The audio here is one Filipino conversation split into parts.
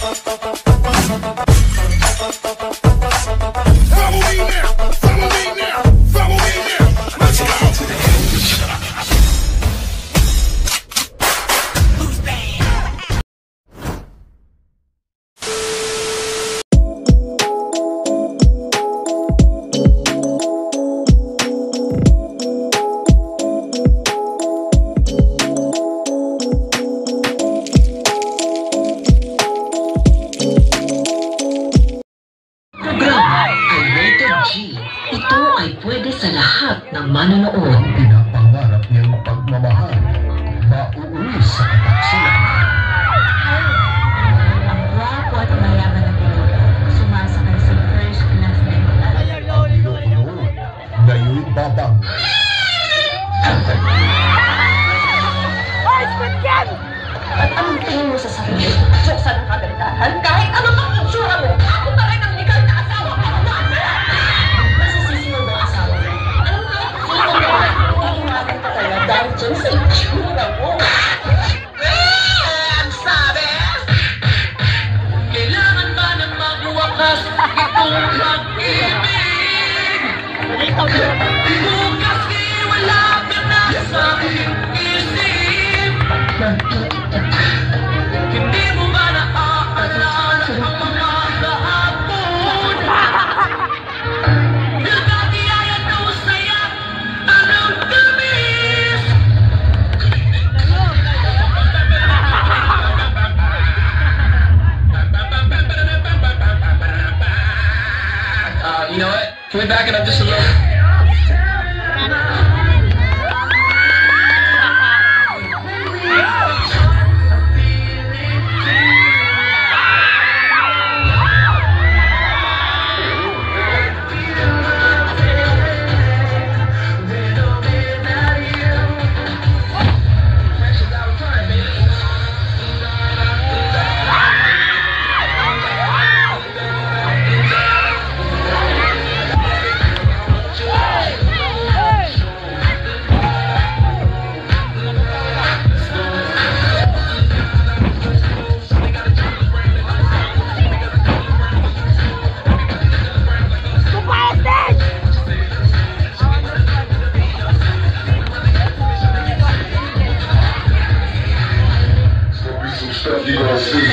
Follow me now. ng manonood. Can we back it up just a little.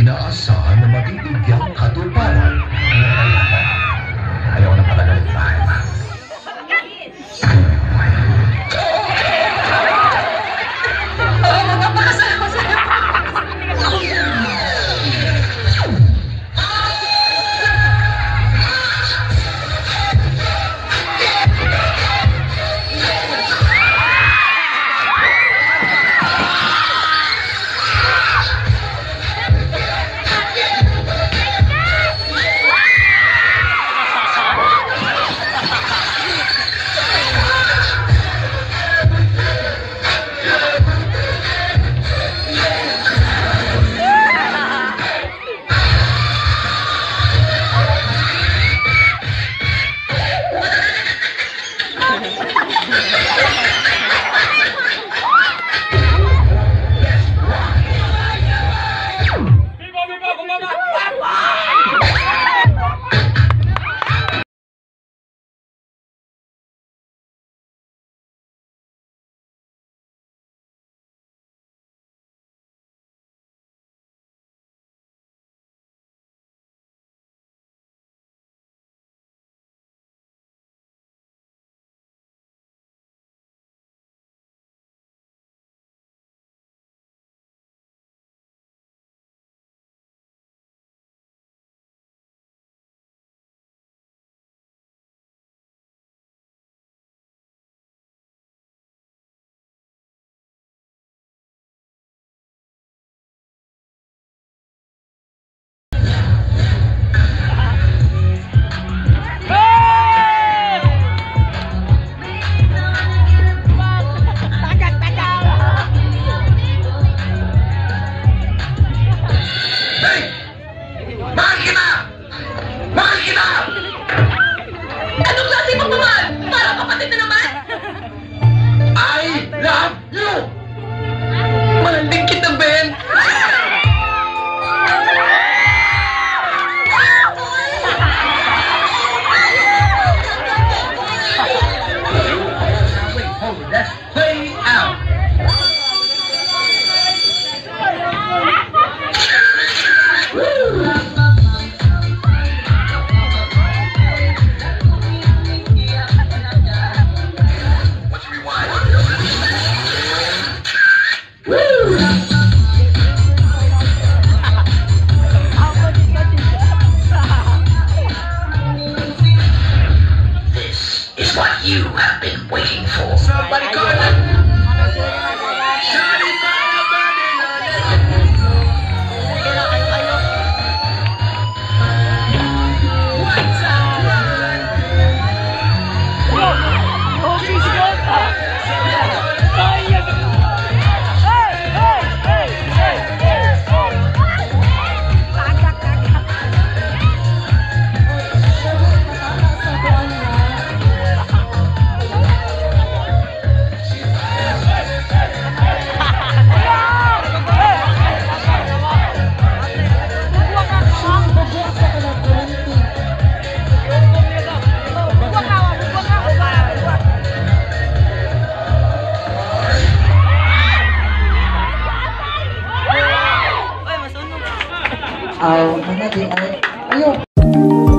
inaasahan na mabibigyan katuparan ng lalaki. no, no. Ano? Aw, ano di ay? Ayun.